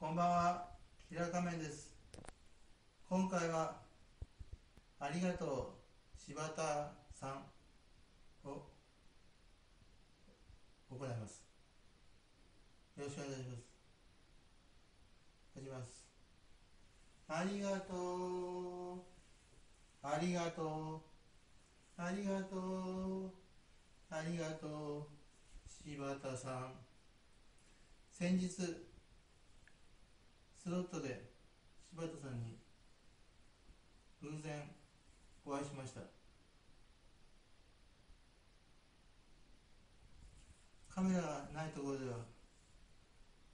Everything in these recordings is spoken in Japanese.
こんばんは、平仮面です。今回は、ありがとう、柴田さんを行います。よろしくお願いします。始めます。ありがとう、ありがとう、ありがとう、ありがとう、柴田さん。先日、スロットで柴田さんに偶然お会いしました。カメラがないところでは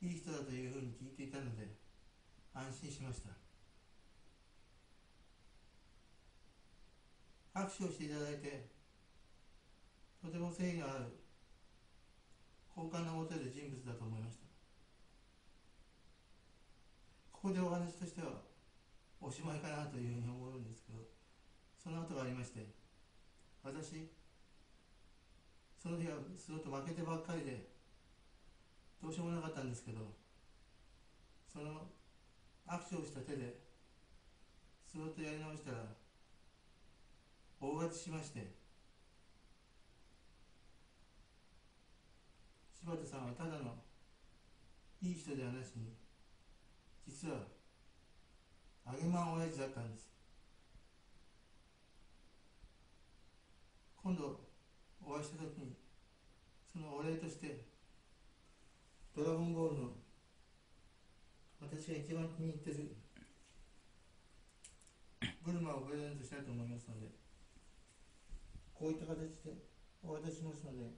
いい人だというふうに聞いていたので安心しました。拍手をしていただいてとても誠意のある好感の持てる人物だと思いました。ここでお話としてはおしまいかなというふうに思うんですけどその後がありまして私その日はすごく負けてばっかりでどうしようもなかったんですけどその握手をした手でスロットやり直したら大勝ちしまして柴田さんはただのいい人ではなしに実は揚げまん親父だったんです。今度お会いした時にそのお礼としてドラゴンボールの私が一番気に入ってるブルマをプレゼントしたいと思いますのでこういった形でお渡ししますので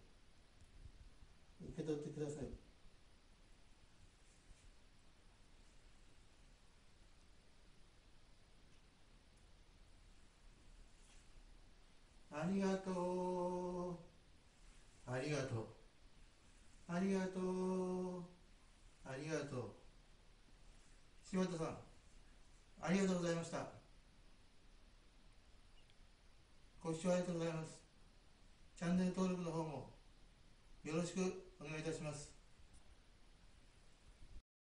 受け取ってください。ありがとう。ありがとう。ありがとう。ありがとう。柴田さん、ありがとう。ございました。ご視聴ありがとう。ございます。チャンネル登録の方もよろしくお願いいたします。